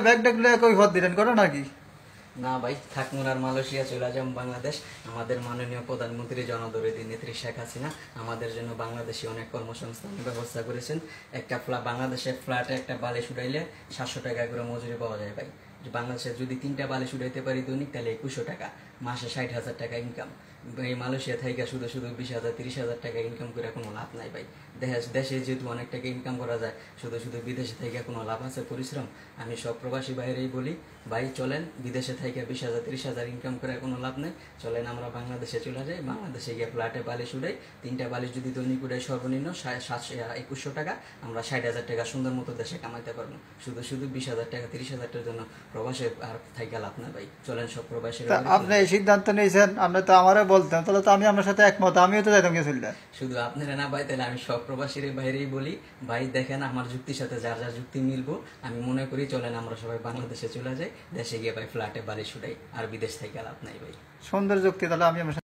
Bag কই ভর দিলেন? করো নাকি? না ভাই আর মালয়েশিয়া চলে যাম বাংলাদেশ। আমাদের মাননীয় প্রধানমন্ত্রী নেত্রী শেখ হাসিনা আমাদের জন্য বাংলাদেশে অনেক কর্মসংস্থানের ব্যবস্থা করেছেন। একটা ফ্ল্যাট বাংলাদেশের ফ্ল্যাটে একটা বালিশ উঠাইলে সাতশো টাকা করে মজুরি পাওয়া যায় ভাই। বাংলাদেশে যদি তিনটা বালিশ উঠাইতে পারি দৈনিক, তাহলে একুশশো টাকা। মাসে ষাট হাজার টাকা ইনকাম এই মালয়েশিয়া থেকে শুধু শুধু বিশ হাজার তিরিশ হাজার টাকা ইনকাম করে কোনো লাভ নাই ভাই। দেশে দেশে যেহেতু অনেক টাকা ইনকাম করা যায় শুধু শুধু বিদেশে থেকে কোনো লাভ আছে? পরিশ্রম? আমি সব প্রবাসী বাইরেই বলি ভাই চলেন বিদেশে থেকে বিশ হাজার তিরিশ হাজার ইনকাম করে কোনো লাভ নেই। চলেন আমরা বাংলাদেশে চলে যাই। বাংলাদেশে গিয়ে ফ্ল্যাটে বালিশ উঠাই। তিনটা বালিশ যদি দৈনিক উঠাই সর্বনিম্ন সাতশো একুশশো টাকা আমরা ষাট হাজার টাকা সুন্দর মতো দেশে কামাইতে পারব। শুধু শুধু বিশ হাজার টাকা তিরিশ হাজার টাকার জন্য প্রবাসে আর থাইকা লাভ না ভাই। চলেন সব প্রবাসী আপনি এই সিদ্ধান্ত নিয়েছেন আপনি তো আমারে বলতেন তাহলে তো আমি আপনার সাথে একমত আমিও তো যাইতাম গেছিল শুধু আপনারা না ভাই তাহলে আমি সব প্রবাসীর বাইরেই বলি ভাই দেখেন আমার যুক্তির সাথে যার যার যুক্তি মিলবো আমি মনে করি চলেন আমরা সবাই বাংলাদেশে চলে যাই দেশে গিয়ে ভাই ফ্ল্যাটে বাড়ি ছুটাই আর বিদেশ থেকে লাভ নাই ভাই। সুন্দর যুক্তি তাহলে আমি সাথে